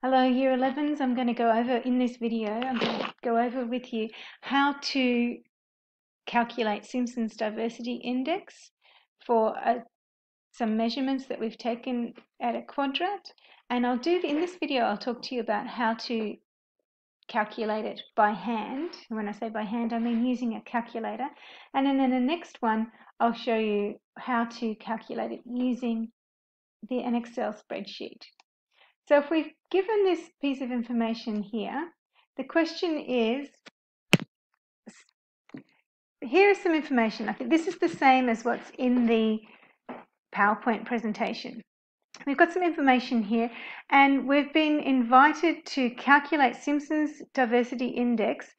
Hello Year 11s, I'm going to go over in this video, I'm going to go over with you how to calculate Simpson's diversity index for uh, some measurements that we've taken at a quadrat and I'll do in this video I'll talk to you about how to calculate it by hand. When I say by hand I mean using a calculator and then in the next one I'll show you how to calculate it using the, an Excel spreadsheet. So if we've given this piece of information here, the question is, here is some information. I think this is the same as what's in the PowerPoint presentation. We've got some information here and we've been invited to calculate Simpson's diversity index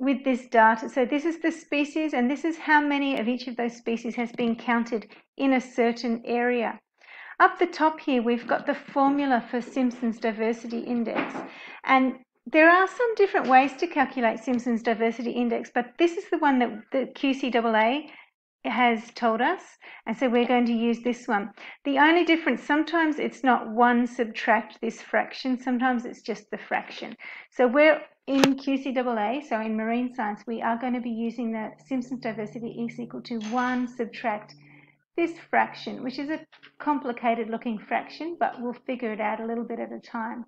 with this data. So this is the species and this is how many of each of those species has been counted in a certain area. Up the top here, we've got the formula for Simpson's diversity index. And there are some different ways to calculate Simpson's diversity index, but this is the one that the QCAA has told us, and so we're going to use this one. The only difference, sometimes it's not one subtract this fraction, sometimes it's just the fraction. So we're in QCAA, so in marine science, we are going to be using the Simpson's diversity is equal to 1 subtract this fraction, which is a complicated looking fraction, but we'll figure it out a little bit at a time.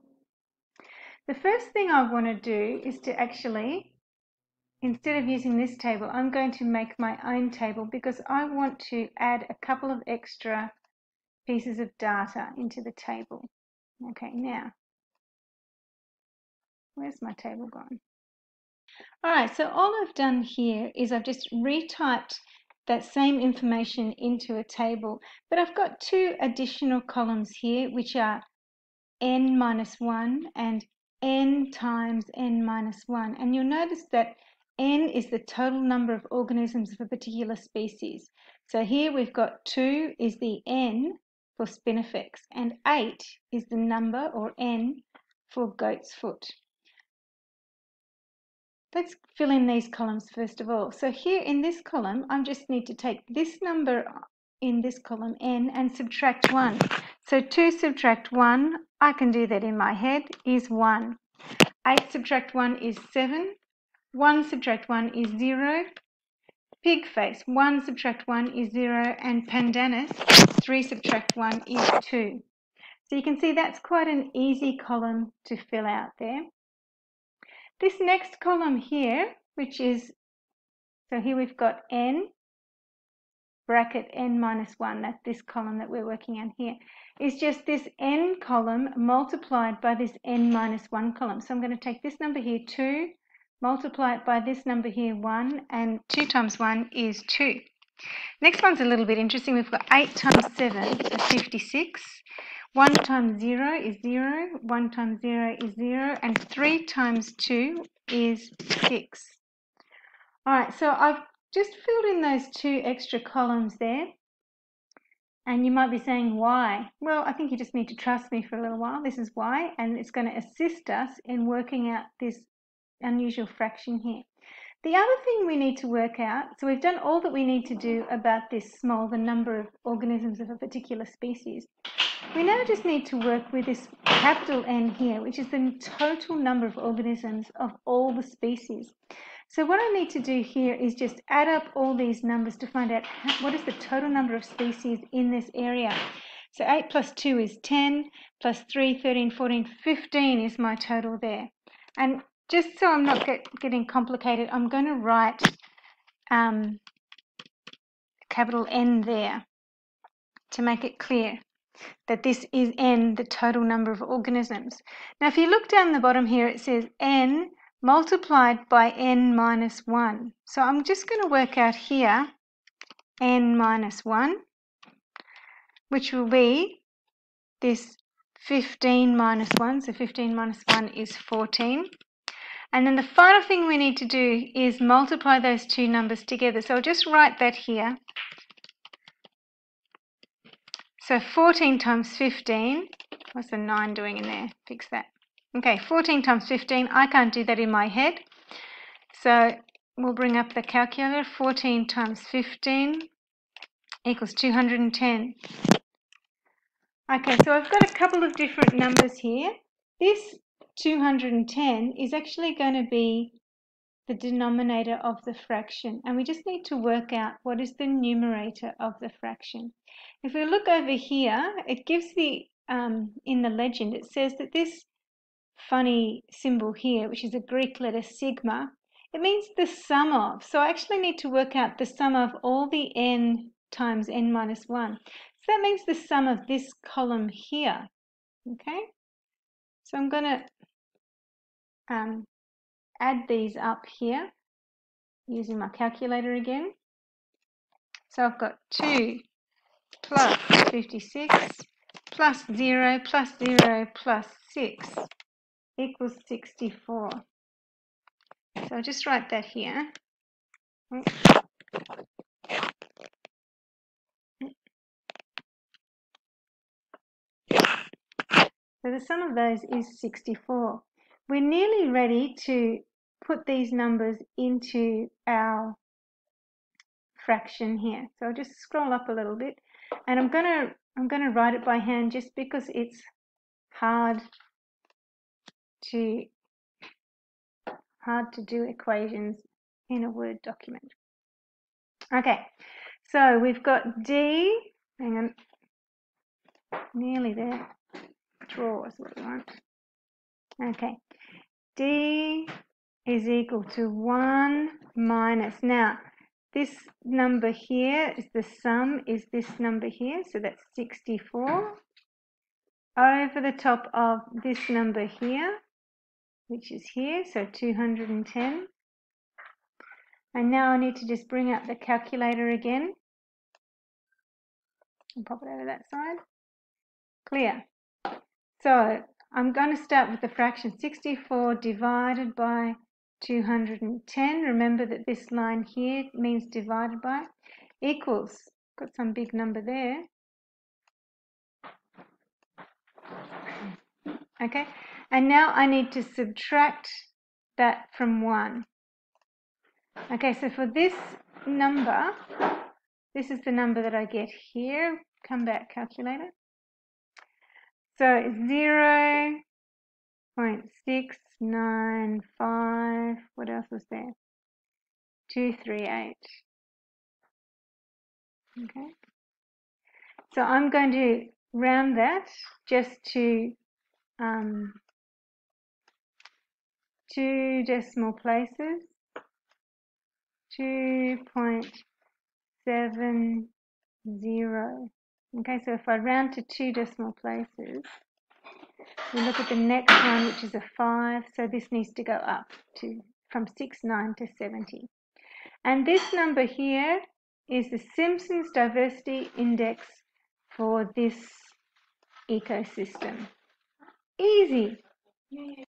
The first thing I want to do is to actually, instead of using this table, I'm going to make my own table because I want to add a couple of extra pieces of data into the table. Okay, now, where's my table gone? All right, so all I've done here is I've just retyped that same information into a table. But I've got two additional columns here, which are n minus 1 and n times n minus 1. And you'll notice that n is the total number of organisms of a particular species. So here we've got 2 is the n for spinifex, and 8 is the number, or n, for goat's foot. Let's fill in these columns first of all. So here in this column, I just need to take this number in this column n and subtract 1. So 2 subtract 1, I can do that in my head, is 1. 8 subtract 1 is 7. 1 subtract 1 is 0. Pig face, 1 subtract 1 is 0. And pandanus, 3 subtract 1 is 2. So you can see that's quite an easy column to fill out there. This next column here, which is, so here we've got n, bracket n minus 1, that's this column that we're working on here, is just this n column multiplied by this n minus 1 column. So I'm going to take this number here, 2, multiply it by this number here, 1, and 2 times 1 is 2. Next one's a little bit interesting. We've got 8 times 7, so 56. 1 times 0 is 0, 1 times 0 is 0, and 3 times 2 is 6. All right, so I've just filled in those two extra columns there. And you might be saying, why? Well, I think you just need to trust me for a little while. This is why, and it's going to assist us in working out this unusual fraction here. The other thing we need to work out, so we've done all that we need to do about this small, the number of organisms of a particular species. We now just need to work with this capital N here, which is the total number of organisms of all the species. So what I need to do here is just add up all these numbers to find out what is the total number of species in this area. So 8 plus 2 is 10, plus 3, 13, 14, 15 is my total there. And just so I'm not get, getting complicated, I'm going to write um, capital N there to make it clear that this is n, the total number of organisms. Now, if you look down the bottom here, it says n multiplied by n minus 1. So I'm just going to work out here n minus 1, which will be this 15 minus 1. So 15 minus 1 is 14. And then the final thing we need to do is multiply those two numbers together. So I'll just write that here. So 14 times 15, what's the 9 doing in there? Fix that. Okay, 14 times 15, I can't do that in my head. So we'll bring up the calculator. 14 times 15 equals 210. Okay, so I've got a couple of different numbers here. this 210 is actually going to be the denominator of the fraction and we just need to work out what is the numerator of the fraction. If we look over here, it gives the, um, in the legend, it says that this funny symbol here, which is a Greek letter sigma, it means the sum of. So I actually need to work out the sum of all the n times n minus 1. So that means the sum of this column here. Okay? So I'm going to um, add these up here using my calculator again. So I've got 2 plus 56 plus 0 plus 0 plus 6 equals 64. So I'll just write that here. So the sum of those is 64. We're nearly ready to put these numbers into our fraction here. So I'll just scroll up a little bit and I'm going to I'm going to write it by hand just because it's hard to hard to do equations in a Word document. Okay, so we've got D, hang on, nearly there, draw is what we want. Okay, D is equal to 1 minus, now this number here is the sum is this number here, so that's 64 over the top of this number here, which is here, so 210. And now I need to just bring up the calculator again and pop it over that side. Clear. So I'm going to start with the fraction 64 divided by 210. Remember that this line here means divided by equals, got some big number there. Okay, and now I need to subtract that from 1. Okay, so for this number, this is the number that I get here. Come back, calculator. So 0 0.695, what else was there? 238. Okay. So I'm going to round that just to um, two decimal places. 2.70. Okay, so if I round to two decimal places, we look at the next one, which is a 5. So this needs to go up to from 69 to 70. And this number here is the Simpson's Diversity Index for this ecosystem. Easy.